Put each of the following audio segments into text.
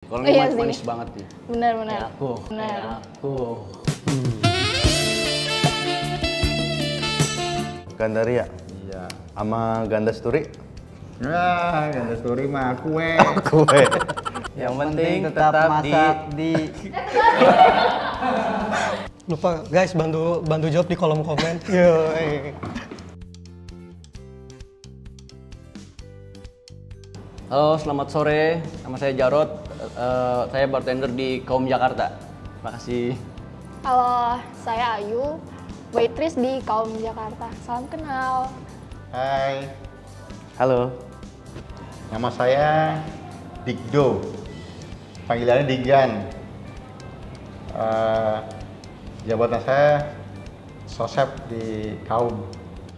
Kalau Iya ini sih. manis banget nih. Benar-benar. Aku. Benar. Aku. Gandaria Iya. sama Ganda Sturi. Nah, ganda story mah kue. Kue. Yang penting tetap, masak di, Lupa guys bantu bantu jawab di kolom komen. Yo. eh. Halo, selamat sore. Nama saya Jarot. Eh, saya bartender di Kaum Jakarta. Makasih. Halo, saya Ayu, waitress di Kaum Jakarta. Salam kenal. Hai, Halo. nama saya Digdo. Panggilannya Digan. Eh, jabatan saya sosep di kaum.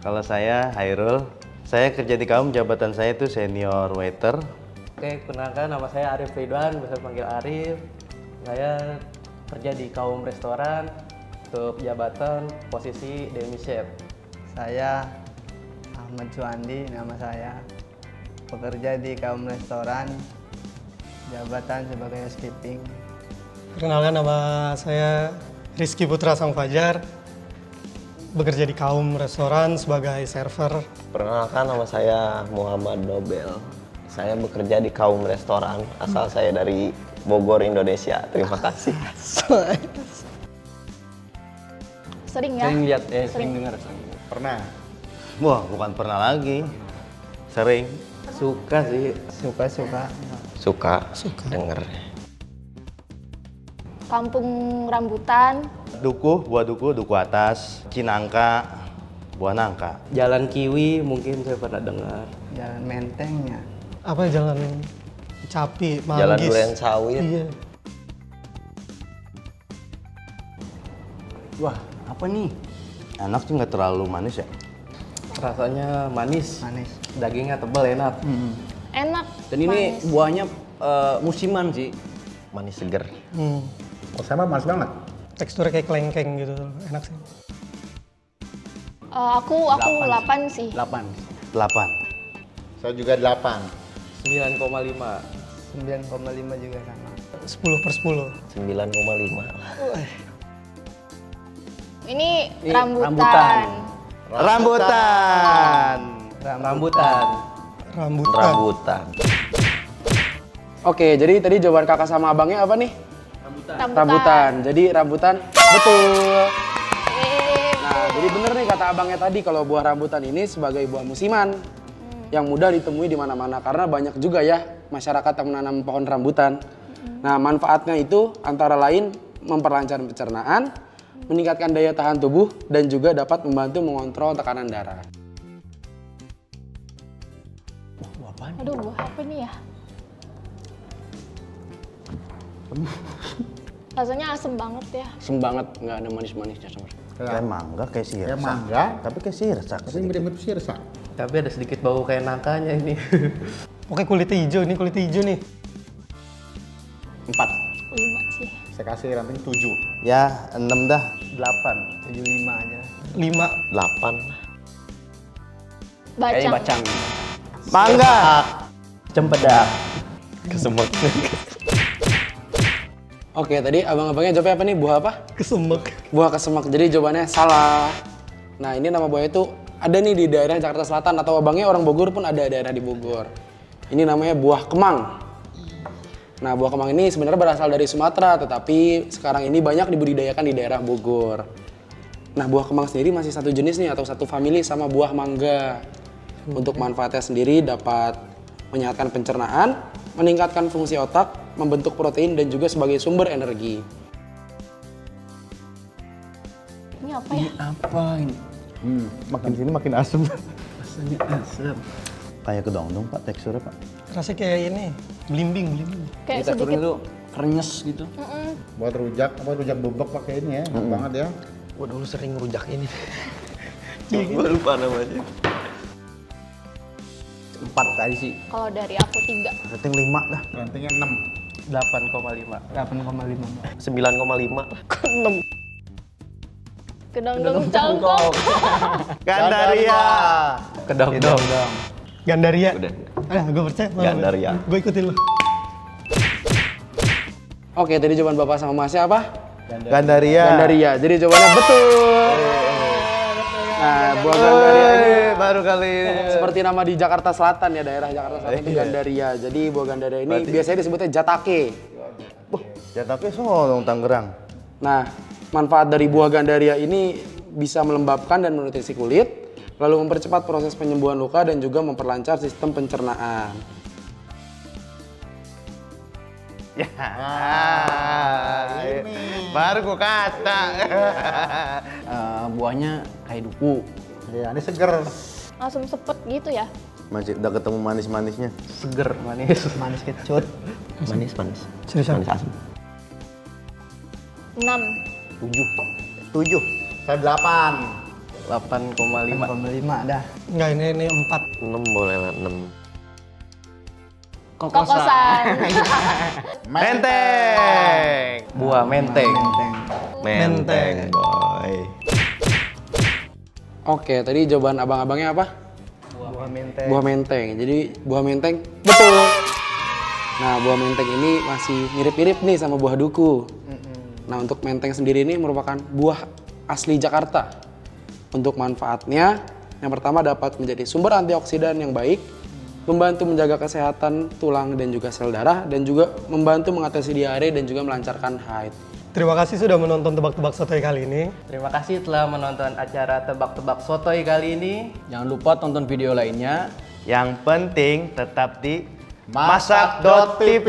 Kalau saya Hairul, saya kerja di kaum jabatan saya itu senior waiter. Oke, kenalkan nama saya Arif Ridwan, bisa panggil Arif. Saya kerja di kaum restoran untuk jabatan posisi demi chef. Saya Ahmad Suandi, nama saya. Bekerja di kaum restoran, jabatan sebagai housekeeping. Perkenalkan nama saya Rizky Putra Sang Fajar. Bekerja di kaum restoran sebagai server. Perkenalkan nama saya Muhammad Nobel. Saya bekerja di kaum restoran, asal saya dari Bogor, Indonesia. Terima kasih. Sering ya? Sering lihat, eh, sering dengar. Sering. Pernah. Wah, bukan pernah lagi. Sering. Suka sih. Suka-suka. Suka, denger. Kampung Rambutan. Dukuh, buah dukuh, dukuh atas, cinangka, buah nangka. Jalan Kiwi mungkin saya pernah dengar. Jalan Mentengnya. Apa jalan Capi, Manggis. Jalan Duren Sawit. Iya. Wah, apa nih? Enak sih nggak terlalu manis ya. Rasanya manis. Manis. Dagingnya tebal enak. Enak. Dan ini manis. buahnya eh, musiman sih. Manis seger. Hmm. Oh, sama manis banget. Teksturnya kayak kelengkeng gitu, enak sih. Eh, aku aku Delapan 8 sih. 8. 8. Saya juga 8. 9,5. 9,5 juga sama. 10 per 10. 9,5. Ini, Ini rambutan. rambutan. Rambutan. Rambutan. Rambutan. Rambutan. Oke, jadi tadi jawaban kakak sama abangnya apa nih? Rambutan. Rambutan. Jadi rambutan betul. Nah, jadi bener nih kata abangnya tadi kalau buah rambutan ini sebagai buah musiman yang mudah ditemui di mana-mana karena banyak juga ya masyarakat yang menanam pohon rambutan. Nah, manfaatnya itu antara lain memperlancar pencernaan, meningkatkan daya tahan tubuh dan juga dapat membantu mengontrol tekanan darah. Aduh, buah apa nih ya? Rasanya asem banget ya. Asem banget, nggak ada manis-manisnya sama sekali. Kayak mangga, kayak sirsak. Kayak mangga, Tapi kayak sirsak. tapi mirip-mirip sirsa. Tapi ada sedikit bau kayak nangkanya ini. Oke kulitnya hijau, ini kulitnya hijau nih. Empat. 5 sih. Saya kasih ranting 7. Ya, 6 dah. 8. 75 aja. 5. 8. Kayaknya Bacang. bacang. Mangga. Cempedak. Kesemek. Oke, tadi abang-abangnya jawabnya apa nih? Buah apa? Kesemek. Buah kesemak. Jadi jawabannya salah. Nah, ini nama buahnya itu ada nih di daerah Jakarta Selatan atau abangnya orang Bogor pun ada daerah di Bogor. Ini namanya buah kemang. Nah, buah kemang ini sebenarnya berasal dari Sumatera, tetapi sekarang ini banyak dibudidayakan di daerah Bogor. Nah, buah kemang sendiri masih satu jenis nih atau satu famili sama buah mangga. Untuk manfaatnya sendiri dapat menyehatkan pencernaan, meningkatkan fungsi otak, membentuk protein dan juga sebagai sumber energi. Ini apa ya? Apa ini? Hmm, makin sini makin asem. Rasanya asam. kayak kedong-dong Pak teksturnya Pak. Rasanya kayak ini, belimbing, belimbing. Kayak Ini teksturnya sedikit. tuh krenyes gitu. Mm-mm. Buat rujak, apa rujak bebek pakai ini ya, enak banget ya. Gue dulu sering rujak ini. Gue lupa namanya. Empat tadi sih. Kalau dari aku 3. Rating 5 dah. Rantingnya 6. 8,5. 8,5. 9,5. Kedong-dong cangkok. Gandaria. Kedong-dong. Gandaria. Udah. Ah, gue percaya. Gandaria. Gue ikutin lu. Oke, tadi jawaban Bapak sama Masnya apa? Gandaria. Gandaria. Jadi jawabannya betul. Nah, buah Gandaria ini Eh, baru kali ini. seperti nama di Jakarta Selatan ya, daerah Jakarta Selatan itu Gandaria. Jadi buah Gandaria ini biasanya disebutnya jatake. Jatake Solo Tangerang. Nah, manfaat dari buah Gandaria ini bisa melembabkan dan menutrisi kulit, lalu mempercepat proses penyembuhan luka dan juga memperlancar sistem pencernaan. Ya. Baru gua kata. Eh, buahnya kayak duku. Iya, ini seger. Langsung sepet gitu ya. Masih udah ketemu manis-manisnya. Seger, manis. Manis kecut. Manis, manis. Seriusan? Manis asam. 6. Tujuh. Tujuh. Saya delapan. 8,5. 5 dah. Enggak, ini ini 4. 6 boleh lah, 6. Kokosan. Menteng. Buah menteng. Menteng. Menteng, boy. Oke, tadi jawaban abang-abangnya apa? Buah menteng. Buah menteng. Jadi buah menteng betul. Nah, buah menteng ini masih mirip-mirip nih sama buah duku. Nah, untuk menteng sendiri ini merupakan buah asli Jakarta. Untuk manfaatnya, yang pertama dapat menjadi sumber antioksidan yang baik, membantu menjaga kesehatan tulang dan juga sel darah, dan juga membantu mengatasi diare dan juga melancarkan haid. Terima kasih sudah menonton tebak-tebak sotoy kali ini. Terima kasih telah menonton acara tebak-tebak sotoy kali ini. Jangan lupa tonton video lainnya Yang penting tetap di masak.tv.